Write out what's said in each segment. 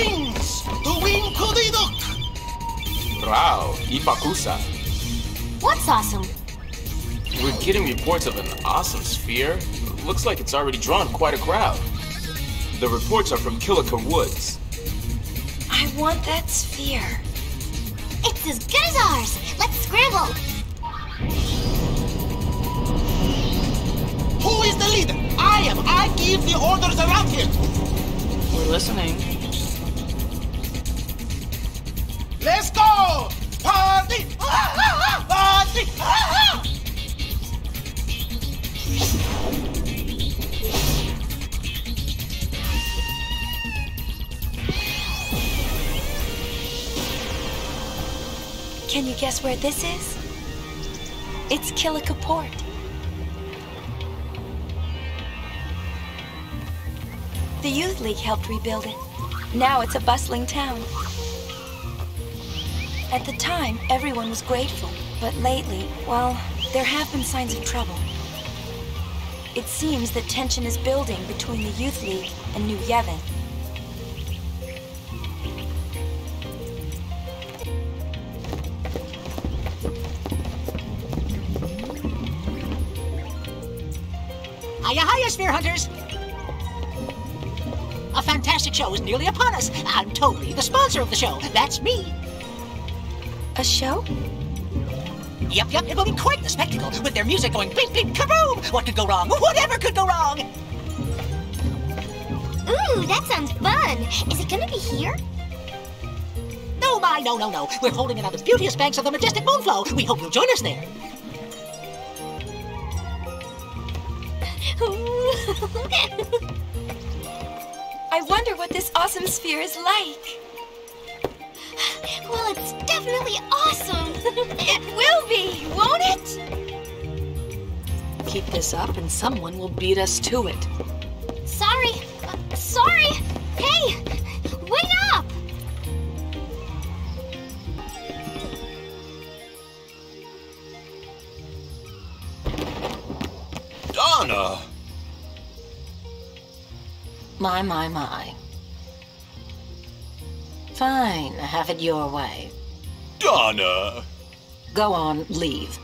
wings to win Kodidok. Rao, Ipakusa. What's awesome? We're getting reports of an awesome sphere. Looks like it's already drawn quite a crowd. The reports are from Kilika Woods. I want that sphere. It's as good as ours. Let's scramble. Who is the leader? I am. I give the orders around here. We're listening. Let's go! Party! Party! Can you guess where this is? It's Kilika Port. The Youth League helped rebuild it. Now it's a bustling town. At the time, everyone was grateful, but lately, well, there have been signs of trouble. It seems that tension is building between the Youth League and New Yevon. Hiya, hiya, Sphere Hunters! A fantastic show is nearly upon us. I'm totally the sponsor of the show. That's me. A show? Yep, yep, it will be quite the spectacle with their music going bing, bing, kaboom! What could go wrong? Whatever could go wrong? Ooh, that sounds fun. Is it gonna be here? No, my, no, no, no. We're holding it on the beauteous banks of the majestic Moonflow. We hope you'll join us there. I wonder what this awesome sphere is like. Well, it's definitely awesome. it will be, won't it? Keep this up and someone will beat us to it. Sorry. Uh, sorry. Hey, wait up. Donna! My, my, my. Fine, have it your way. Donna! Go on, leave.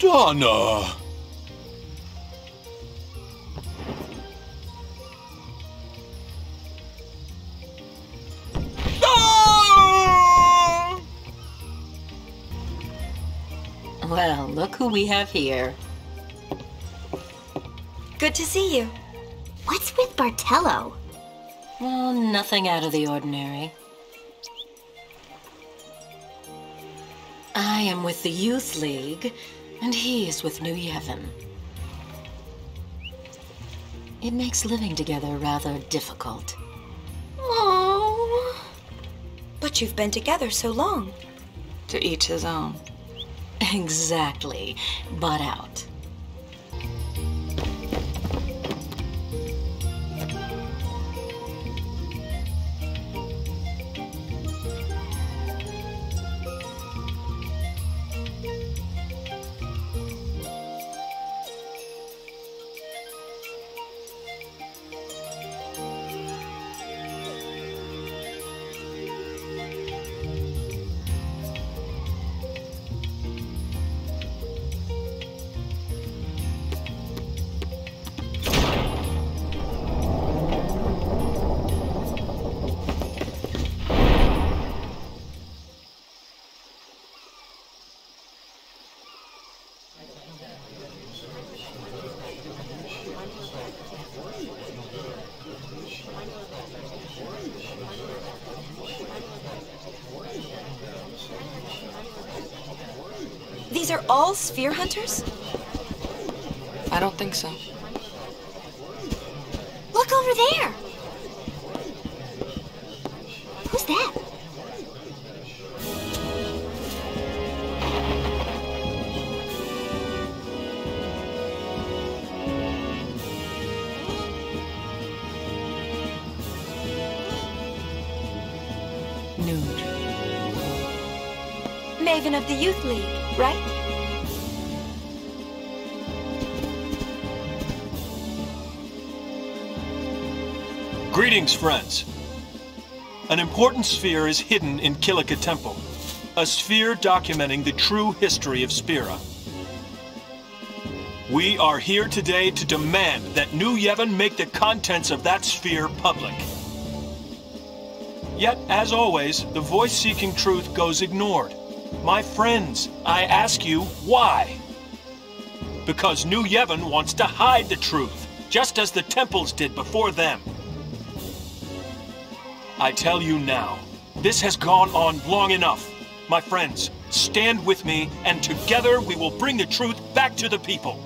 Donna! Well, look who we have here. Good to see you. What's with Barthello? Well, nothing out of the ordinary. I am with the Youth League, and he is with New Yevon. It makes living together rather difficult. Oh. But you've been together so long. To each his own. Exactly. Butt out. These are all sphere hunters? I don't think so. Look over there. Who's that? Nooj. Meyvn of the Youth League, right? Greetings, friends. An important sphere is hidden in Kilika Temple. A sphere documenting the true history of Spira. We are here today to demand that New Yevon make the contents of that sphere public. Yet, as always, the voice seeking truth goes ignored. My friends, I ask you, why? Because New Yevon wants to hide the truth, just as the temples did before them. I tell you now, this has gone on long enough. My friends, stand with me, and together we will bring the truth back to the people.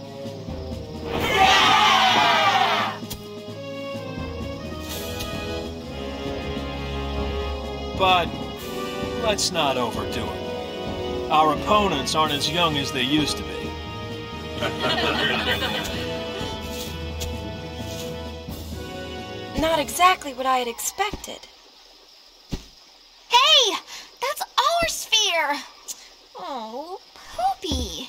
But let's not overdo it. Our opponents aren't as young as they used to be. Not exactly what I had expected. Hey! That's our sphere! Oh, Poopy.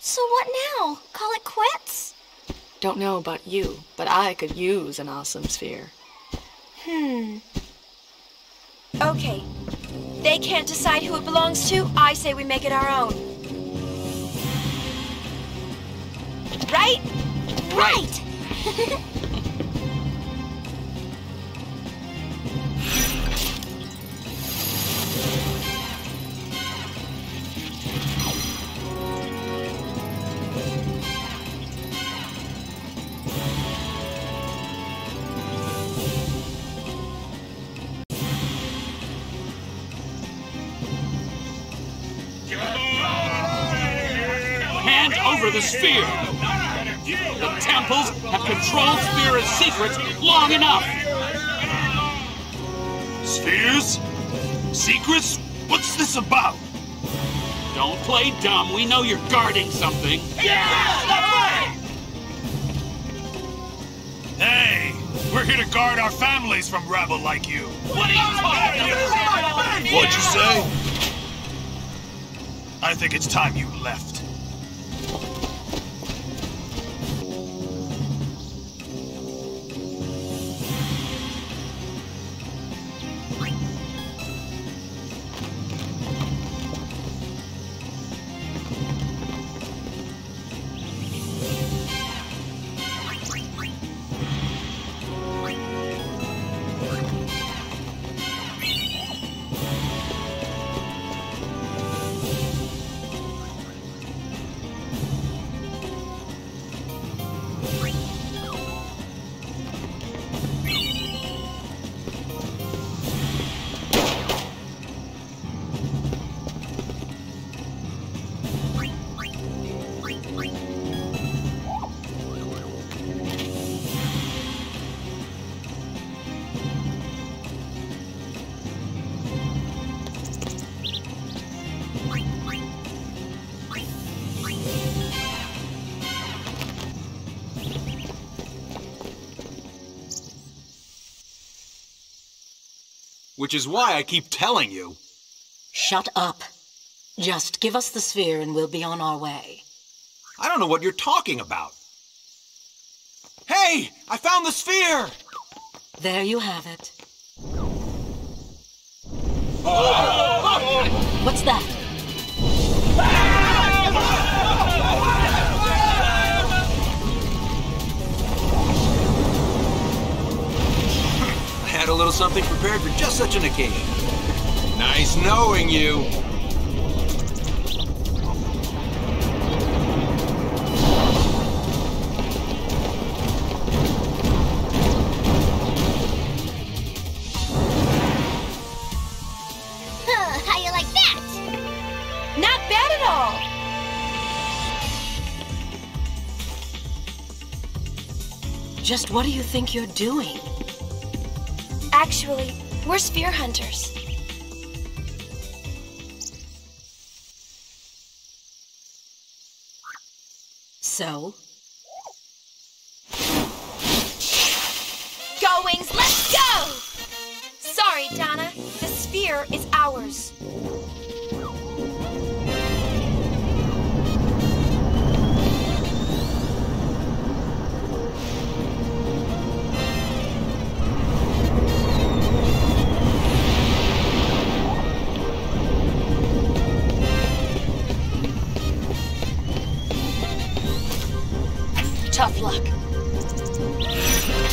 So what now? Call it quits? Don't know about you, but I could use an awesome sphere. Hmm. Okay. They can't decide who it belongs to. I say we make it our own. Right? Right! Hand over the sphere! The temples have controlled Spira's secrets long enough! Spheres? Secrets? What's this about? Don't play dumb. We know you're guarding something. Yeah! Hey, we're here to guard our families from rabble like you. What are you talking about? What'd you say? I think it's time you left. Which is why I keep telling you. Shut up. Just give us the sphere and we'll be on our way. I don't know what you're talking about. Hey! I found the sphere! There you have it. Oh! What's that? Little something prepared for just such an occasion. Nice knowing you. How you like that? Not bad at all. Just what do you think you're doing? Actually, we're sphere hunters. So? Go, Wings, let's go! Sorry, Donna. The sphere is ours. Tough luck.